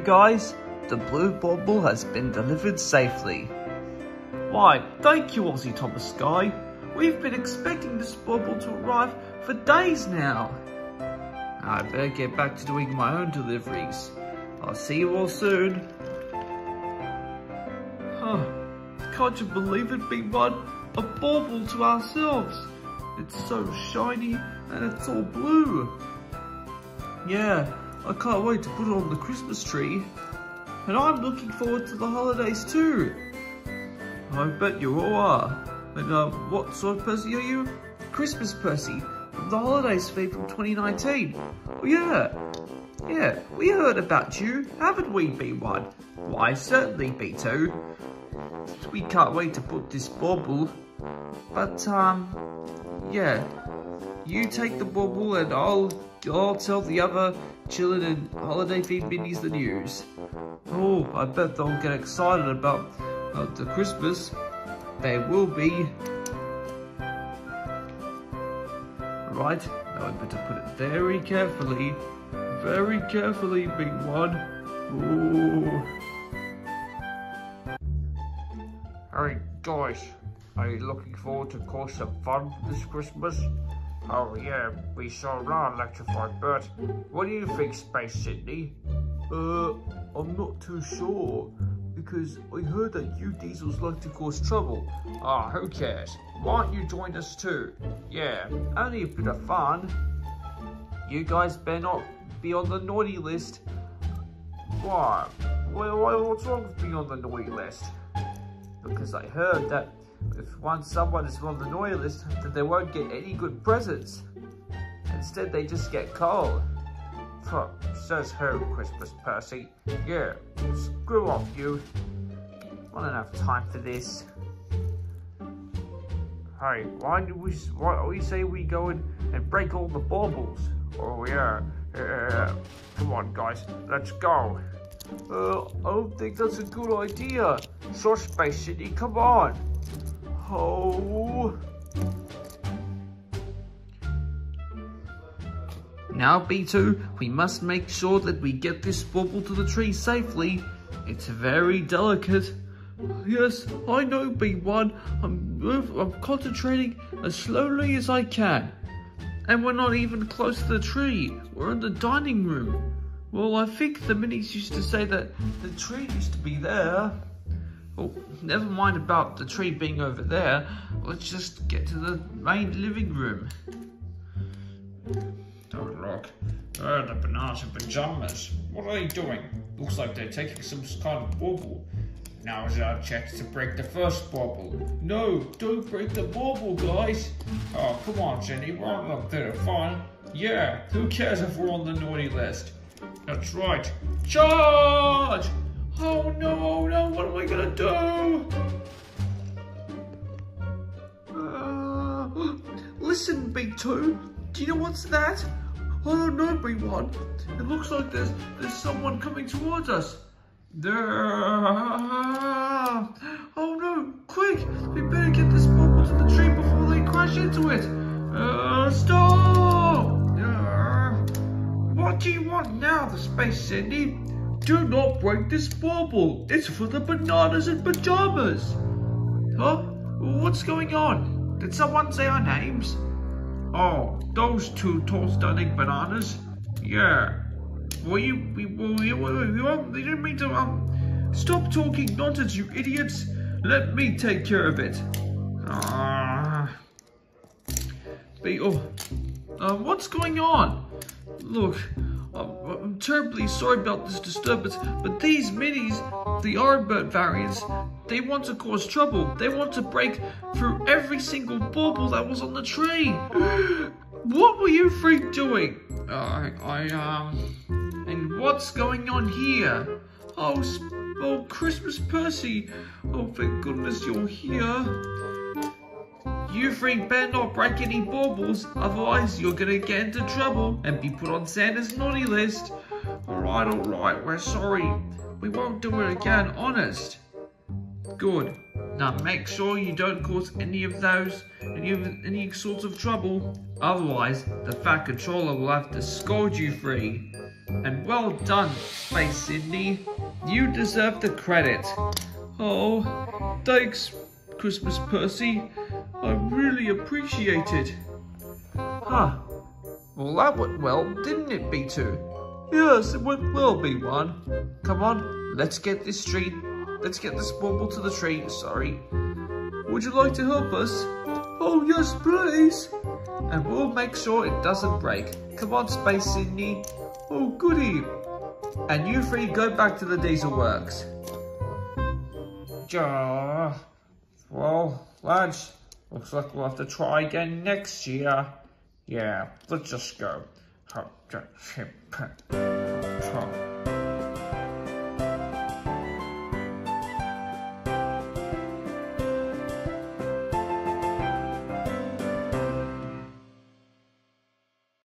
Guys, the blue bauble has been delivered safely. Why, thank you Aussie Thomas Sky. We've been expecting this bauble to arrive for days now. I better get back to doing my own deliveries. I'll see you all soon. Huh, can't you believe it, Big Bud? A bauble to ourselves. It's so shiny and it's all blue. Yeah, I can't wait to put it on the Christmas tree. And I'm looking forward to the holidays too. I bet you all are. And uh, what sort of Percy are you? Christmas Percy from the holidays feed from 2019. Oh yeah, yeah, we heard about you, haven't we, B1? Why, certainly, B2. We can't wait to put this bubble. But, um, yeah, you take the bubble and I'll, I'll tell the other chillin' and holiday feed minis the news. Oh, I bet they'll get excited about uh, the Christmas. They will be. Right, now I better put it very carefully. Very carefully, big one. Ooh. Hey guys, are you looking forward to cause some fun this Christmas? Oh yeah, we saw an electrified bird. What do you think, Space Sidney? Uh, I'm not too sure. Because I heard that you diesels like to cause trouble. Ah, who cares? Why don't you join us too? Yeah, only a bit of fun. You guys better not be on the naughty list. Why? Well, what's wrong with being on the naughty list? Because I heard that if once someone is on the naughty list, that they won't get any good presents. Instead, they just get cold. Huh, says who, Christmas Percy? Yeah, screw off you. I don't have time for this. Hey, why do we, why do we say we go in and break all the baubles? Oh yeah, yeah. Come on guys, let's go. Uh, I don't think that's a good idea. Short Space City, come on. Oh. Now, B2, we must make sure that we get this bauble to the tree safely. It's very delicate. Yes, I know, B1. I'm, I'm concentrating as slowly as I can. And we're not even close to the tree. We're in the dining room. Well, I think the minis used to say that the tree used to be there. Oh, never mind about the tree being over there. Let's just get to the main living room. Oh, look. Oh, the bananas and pajamas. What are they doing? Looks like they're taking some kind of bauble. Now is our chance to break the first bauble. No, don't break the bauble, guys. Oh, come on, Jenny. We're up there fun. Yeah, who cares if we're on the naughty list? That's right. Charge! Oh no, oh no, what am I gonna do? Uh, listen, B2, do you know what's that? I don't know, B1. It looks like there's, there's someone coming towards us. There. Oh no, quick, we better get this bubble to the tree before they crash into it. Uh, stop! What do you want now, the Space Sidney? Do not break this bauble. It's for the bananas and pajamas. Huh? What's going on? Did someone say our names? Oh, those two tall stunning bananas? Yeah. Well, you, we, well, you, you, you didn't mean to, um, stop talking nonsense, you idiots. Let me take care of it. Ah. Uh, oh, uh, what's going on? Look, I'm terribly sorry about this disturbance, but these minis, the Arbert variants, they want to cause trouble. They want to break through every single bauble that was on the tree. what were you freak doing? I, I, um, and what's going on here? Oh, oh, Christmas Percy. Oh, thank goodness you're here. You three better not break any baubles, otherwise you're gonna get into trouble and be put on Santa's naughty list. Alright, alright, we're sorry. We won't do it again, honest. Good. Now make sure you don't cause any of those, any any sorts of trouble. Otherwise, the Fat Controller will have to scold you free. And well done, Space Sidney. You deserve the credit. Oh, thanks, Christmas Percy. I really appreciate it. Huh. Well, that went well, didn't it, B2? Yes, it went well, B1. Come on, let's get this tree, let's get this bauble to the tree, sorry. Would you like to help us? Oh, yes, please. And we'll make sure it doesn't break. Come on, Space Sidney. Oh, goody. And you three go back to the diesel works. Ja. Well, lads, looks like we'll have to try again next year. Yeah, let's just go.